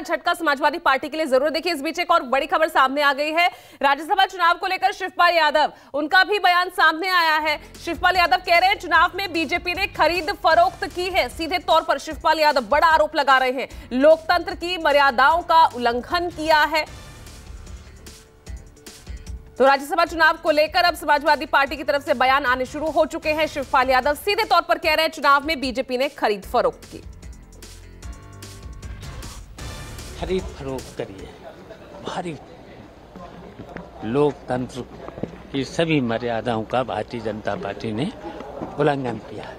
झटका समाजवादी पार्टी के लिए ज़रूर देखिए। इस बीच एक और बड़ी खबर सामने आ गई है। राज्यसभा चुनाव को लेकर शिवपाल यादव, उनका भी बयान सामने आया है। शिवपाल यादव कह रहे हैं, चुनाव में बीजेपी ने खरीद फरोख्त की है। सीधे तौर पर शिवपाल यादव बड़ा आरोप लगा रहे हैं। लोकतंत्र की मर्यादाओं का उल्लंघन किया है। तो राज्यसभा चुनाव को लेकर अब समाजवादी पार्टी की तरफ़ से बयान आने शुरू हो चुके हैं। शिवपाल यादव सीधे तौर पर कह रहे हैं, चुनाव में बीजेपी ने खरीद फरोख्त की। खरीद फरोख्त करिए। भारी लोकतंत्र की सभी मर्यादाओं का भारतीय जनता पार्टी ने उल्लंघन किया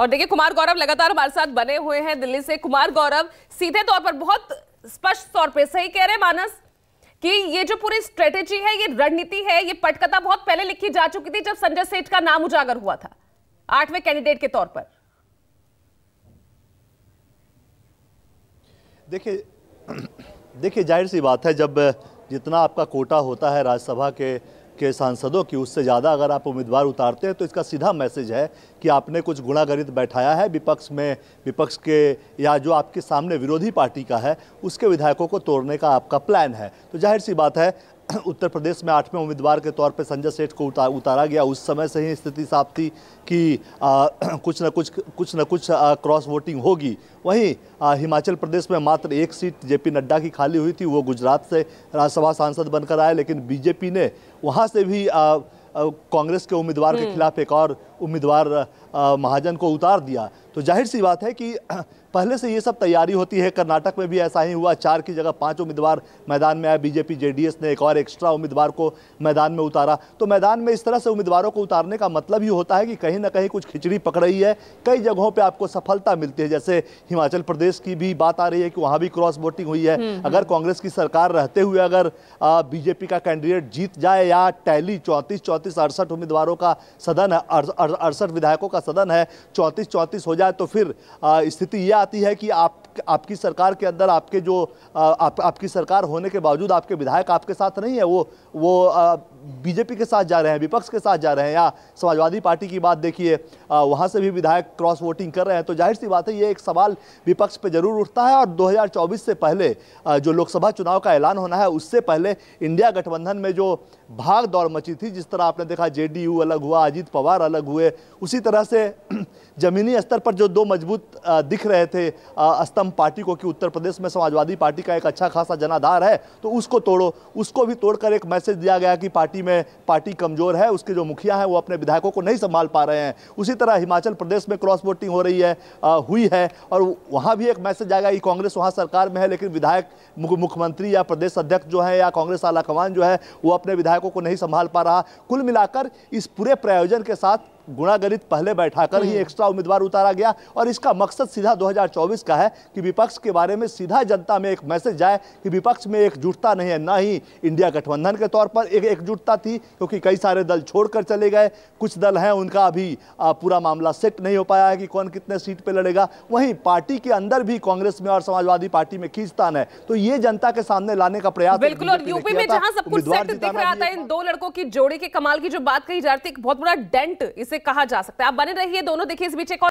और देखिए, कुमार गौरव लगातार हमारे साथ बने हुए हैं दिल्ली से। कुमार गौरव, सीधे तौर पर बहुत स्पष्ट तौर पे सही कह रहे मानस कि ये जो पूरी स्ट्रेटेजी है, ये रणनीति है, ये पटकथा बहुत पहले लिखी जा चुकी थी जब संजय सेठ का नाम उजागर हुआ था, आठवें कैंडिडेट के तौर पर। देखिए देखिए, ज़ाहिर सी बात है, जब जितना आपका कोटा होता है राज्यसभा के के सांसदों की, उससे ज़्यादा अगर आप उम्मीदवार उतारते हैं तो इसका सीधा मैसेज है कि आपने कुछ गुणागरित बैठाया है विपक्ष में, विपक्ष के, या जो आपके सामने विरोधी पार्टी का है, उसके विधायकों को तोड़ने का आपका प्लान है। तो ज़ाहिर सी बात है उत्तर प्रदेश में आठवें उम्मीदवार के तौर पे संजय सेठ को उतार, उतारा गया। उस समय से ही स्थिति साफ़ थी कि आ, कुछ न कुछ कुछ न कुछ आ, क्रॉस वोटिंग होगी। वहीं आ, हिमाचल प्रदेश में मात्र एक सीट जेपी नड्डा की खाली हुई थी। वो गुजरात से राज्यसभा सांसद बनकर आए लेकिन बीजेपी ने वहाँ से भी आ, कांग्रेस के उम्मीदवार के खिलाफ एक और उम्मीदवार महाजन को उतार दिया। तो ज़ाहिर सी बात है कि पहले से ये सब तैयारी होती है। कर्नाटक में भी ऐसा ही हुआ। चार की जगह पाँच उम्मीदवार मैदान में आए। बीजेपी जेडीएस ने एक और एक्स्ट्रा उम्मीदवार को मैदान में उतारा। तो मैदान में इस तरह से उम्मीदवारों को उतारने का मतलब ही होता है कि कहीं ना कहीं कुछ खिचड़ी पकड़ रही है। कई जगहों पर आपको सफलता मिलती है। जैसे हिमाचल प्रदेश की भी बात आ रही है कि वहाँ भी क्रॉस वोटिंग हुई है। हम्म, अगर हम्म। कांग्रेस की सरकार रहते हुए अगर बीजेपी का कैंडिडेट जीत जाए या टैली चौंतीस चौंतीस अड़सठ उम्मीदवारों का सदन है अड़सठ विधायकों का सदन है चौंतीस चौंतीस हो जाए तो फिर स्थिति यह आती है कि आप आपकी सरकार के अंदर आपके जो आप, आपकी सरकार होने के बावजूद आपके विधायक आपके साथ नहीं है वो वो बीजेपी के साथ जा रहे हैं विपक्ष के साथ जा रहे हैं या समाजवादी पार्टी की बात देखिए वहाँ से भी विधायक क्रॉस वोटिंग कर रहे हैं तो ज़ाहिर सी बात है ये एक सवाल विपक्ष पे ज़रूर उठता है और 2024 से पहले जो लोकसभा चुनाव का ऐलान होना है उससे पहले इंडिया गठबंधन में जो भाग दौड़ मची थी जिस तरह आपने देखा जेडीयू अलग हुआ अजीत पवार अलग हुए उसी तरह से जमीनी स्तर पर जो दो मज़बूत दिख रहे थे स्तंभ पार्टी को कि उत्तर प्रदेश में समाजवादी पार्टी का एक अच्छा खासा जनाधार है तो उसको तोड़ो। उसको भी तोड़कर एक मैसेज दिया गया कि पार्टी में पार्टी कमज़ोर है उसके जो मुखिया हैं वो अपने विधायकों को नहीं संभाल पा रहे हैं। उसी तरह हिमाचल प्रदेश में क्रॉस वोटिंग हो रही है आ, हुई है और वहाँ भी एक मैसेज आएगा कि कांग्रेस वहाँ सरकार में है लेकिन विधायक मुख्यमंत्री या प्रदेश अध्यक्ष जो है या कांग्रेस आलाकमान जो है वो अपने विधायकों को नहीं संभाल पा रहा। कुल मिलाकर इस पूरे प्रायोजन के साथ गुणागरित पहले बैठाकर ही एक्स्ट्रा हम्म। उम्मीदवार उतारा गया और इसका मकसद सीधा 2024 का है कि विपक्ष के बारे में सीधा जनता में एक मैसेज जाए कि विपक्ष में एकजुटता नहीं है ना ही इंडिया गठबंधन के तौर पर एक एकजुटता थी क्योंकि कई सारे दल छोड़कर चले गए। कुछ दल हैं उनका अभी पूरा मामला सेट नहीं हो पाया है कि कौन कितने सीट पर लड़ेगा। वहीं पार्टी के अंदर भी कांग्रेस में और समाजवादी पार्टी में खींचतान है। तो ये जनता के सामने लाने का प्रयास बिल्कुल और यूपी में जहाँ सब कुछ सेट दिख रहा था इन दो लड़कों की जोड़ी के कमाल की जो बात कही जा रही थी एक बहुत बड़ा डेंट इसे कहा जा सकता है। आप बने रहिए दोनों देखिए इस बीच एक